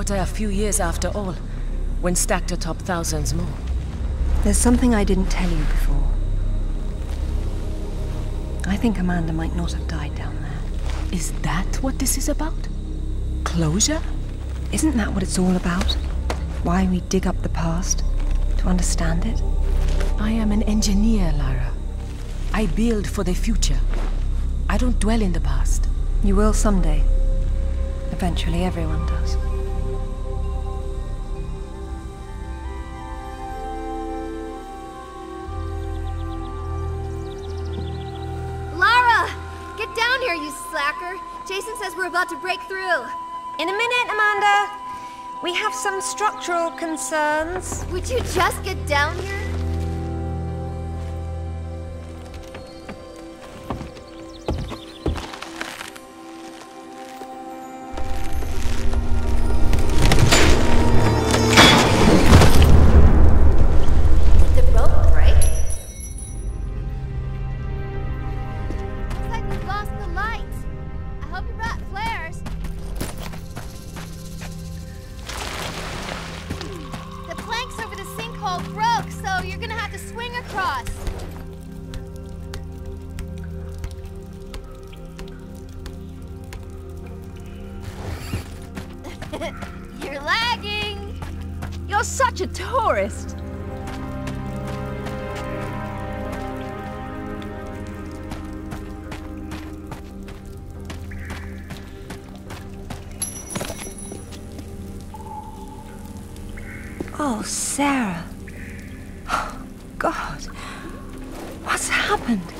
matter a few years after all, when stacked atop thousands more. There's something I didn't tell you before. I think Amanda might not have died down there. Is that what this is about? Closure? Isn't that what it's all about? Why we dig up the past? To understand it? I am an engineer, Lara. I build for the future. I don't dwell in the past. You will someday. Eventually everyone does. Here, you slacker! Jason says we're about to break through. In a minute, Amanda. We have some structural concerns. Would you just get down here? You're such a tourist. Oh, Sarah. Oh, God. What's happened?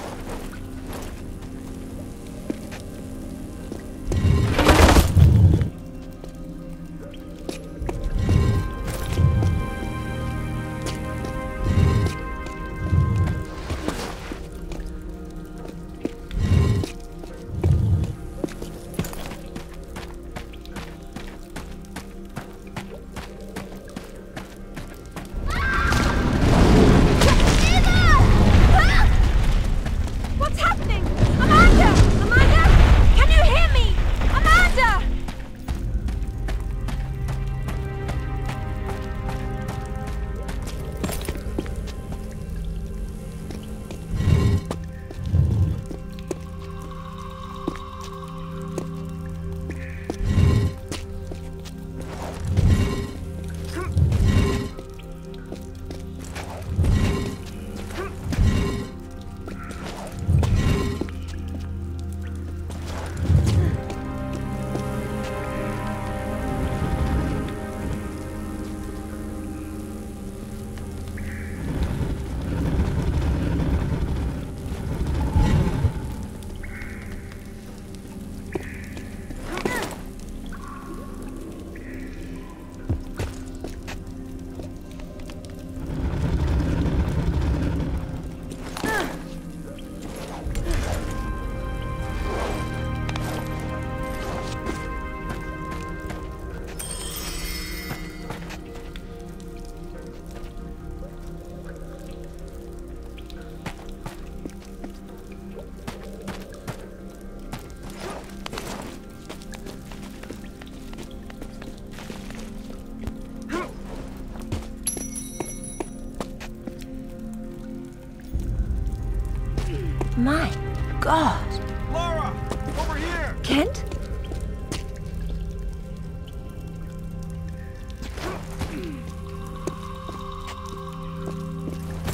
My God. Lara! Over here! Kent?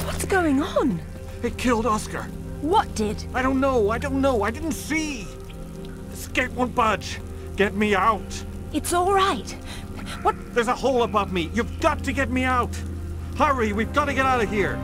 What's going on? It killed Oscar. What did? I don't know, I don't know, I didn't see. This gate won't budge. Get me out. It's all right. What? There's a hole above me. You've got to get me out. Hurry, we've got to get out of here.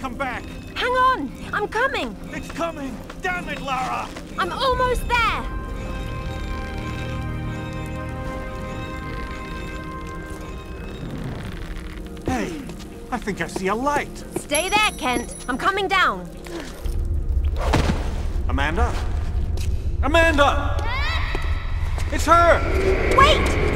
Come back. Hang on! I'm coming! It's coming. Damn it, Lara. I'm almost there! Hey, I think I see a light. Stay there, Kent. I'm coming down. Amanda? Amanda! It's her! Wait!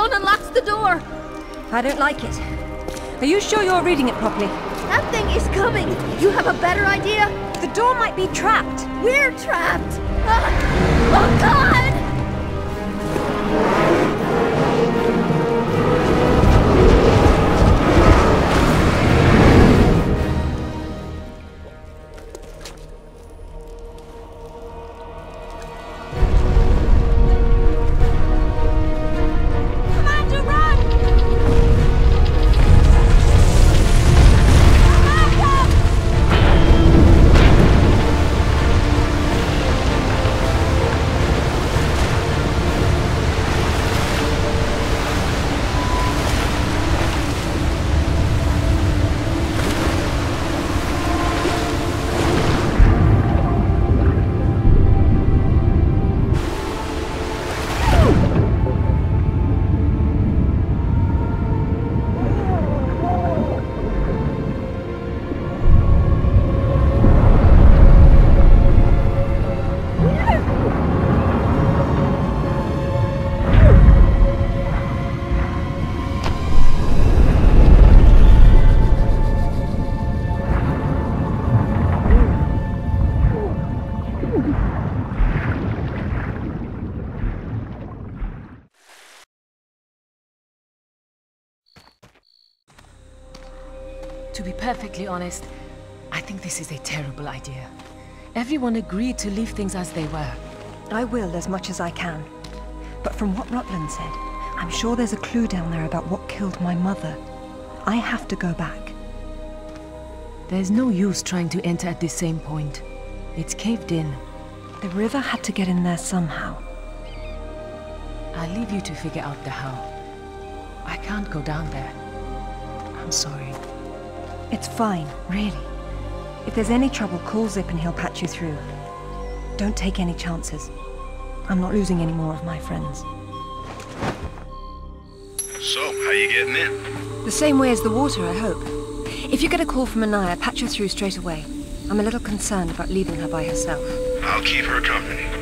Stone unlocks the door! I don't like it. Are you sure you're reading it properly? That thing is coming! You have a better idea? The door might be trapped. We're trapped! Ah! Oh god! Be perfectly honest, I think this is a terrible idea. Everyone agreed to leave things as they were. I will as much as I can. But from what Rutland said, I'm sure there's a clue down there about what killed my mother. I have to go back. There's no use trying to enter at this same point. It's caved in. The river had to get in there somehow. I'll leave you to figure out the how. I can't go down there. I'm sorry. It's fine, really. If there's any trouble, call Zip and he'll patch you through. Don't take any chances. I'm not losing any more of my friends. So, how you getting in? The same way as the water, I hope. If you get a call from Anaya, patch her through straight away. I'm a little concerned about leaving her by herself. I'll keep her company.